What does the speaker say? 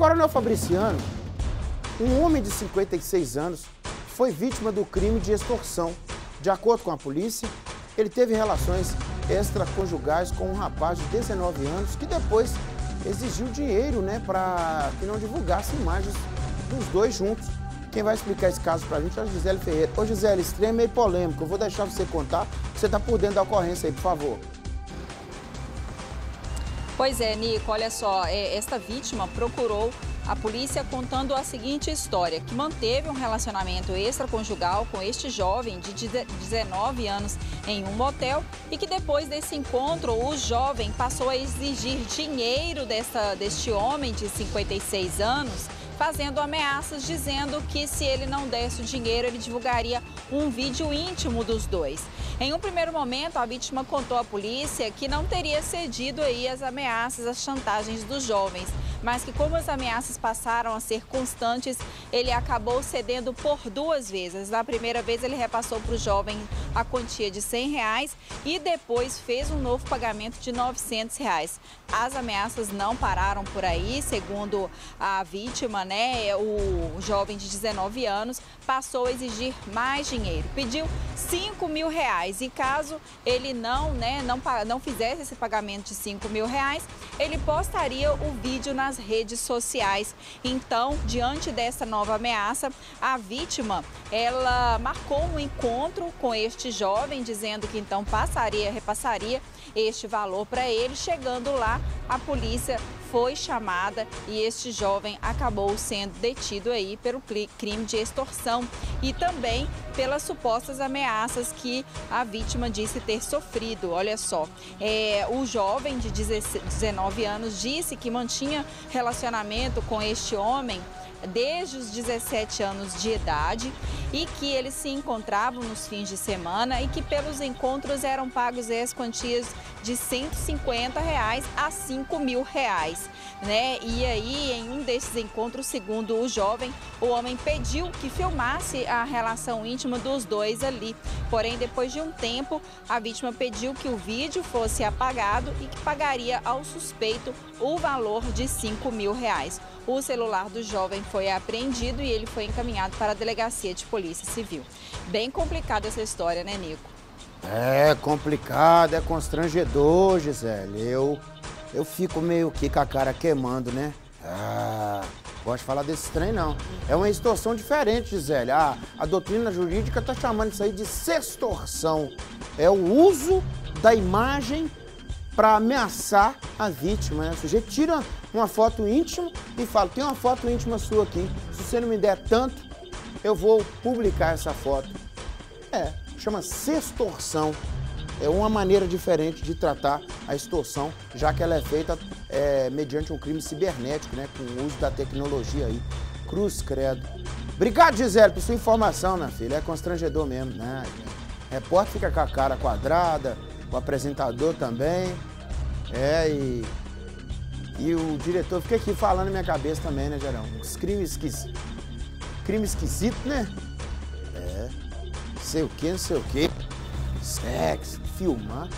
Coronel Fabriciano, um homem de 56 anos, foi vítima do crime de extorsão. De acordo com a polícia, ele teve relações extraconjugais com um rapaz de 19 anos que depois exigiu dinheiro, né, para que não divulgasse imagens dos dois juntos. Quem vai explicar esse caso pra gente é a Gisele Ferreira. Ô Gisele, esse trem é polêmico, eu vou deixar você contar, você tá por dentro da ocorrência aí, por favor. Pois é, Nico, olha só, é, esta vítima procurou a polícia contando a seguinte história, que manteve um relacionamento extraconjugal com este jovem de 19 anos em um motel e que depois desse encontro o jovem passou a exigir dinheiro dessa, deste homem de 56 anos fazendo ameaças dizendo que se ele não desse o dinheiro, ele divulgaria um vídeo íntimo dos dois. Em um primeiro momento, a vítima contou à polícia que não teria cedido aí as ameaças, as chantagens dos jovens, mas que como as ameaças passaram a ser constantes, ele acabou cedendo por duas vezes. Na primeira vez, ele repassou para o jovem a quantia de 100 reais e depois fez um novo pagamento de 900 reais. As ameaças não pararam por aí, segundo a vítima, né, o jovem de 19 anos passou a exigir mais dinheiro, pediu 5 mil reais e caso ele não, né, não, não fizesse esse pagamento de 5 mil reais, ele postaria o vídeo nas redes sociais. Então, diante dessa nova ameaça, a vítima, ela marcou um encontro com este jovem, dizendo que então passaria, repassaria este valor para ele. Chegando lá, a polícia foi chamada e este jovem acabou sendo detido aí pelo crime de extorsão e também pelas supostas ameaças que a vítima disse ter sofrido. Olha só, é, o jovem de 19 anos disse que mantinha relacionamento com este homem desde os 17 anos de idade e que eles se encontravam nos fins de semana e que pelos encontros eram pagos as quantias de 150 reais a 5 mil reais, né? E aí, em um desses encontros, segundo o jovem, o homem pediu que filmasse a relação íntima dos dois ali. Porém, depois de um tempo, a vítima pediu que o vídeo fosse apagado e que pagaria ao suspeito o valor de 5 mil reais. O celular do jovem foi apreendido e ele foi encaminhado para a delegacia de polícia civil. Bem complicada essa história, né, Nico? É complicado, é constrangedor, Gisele. Eu, eu fico meio que com a cara queimando, né? Ah, gosto de falar desse trem, não. É uma extorsão diferente, Gisele. Ah, a doutrina jurídica está chamando isso aí de sextorção. É o uso da imagem para ameaçar a vítima. Né? O sujeito tira uma foto íntima e fala: tem uma foto íntima sua aqui. Se você não me der tanto, eu vou publicar essa foto. É, chama sextorção. É uma maneira diferente de tratar a extorsão, já que ela é feita é, mediante um crime cibernético, né? Com o uso da tecnologia aí. Cruz credo. Obrigado, Gisele, por sua informação, né, filha? É constrangedor mesmo, né? Repórter fica com a cara quadrada, o apresentador também. É, e, e o diretor fica aqui falando na minha cabeça também, né, Gerão? Uns crimes esquisitos. Crime esquisito, né? É. Sei o que, não sei o que. Sexo, filmar.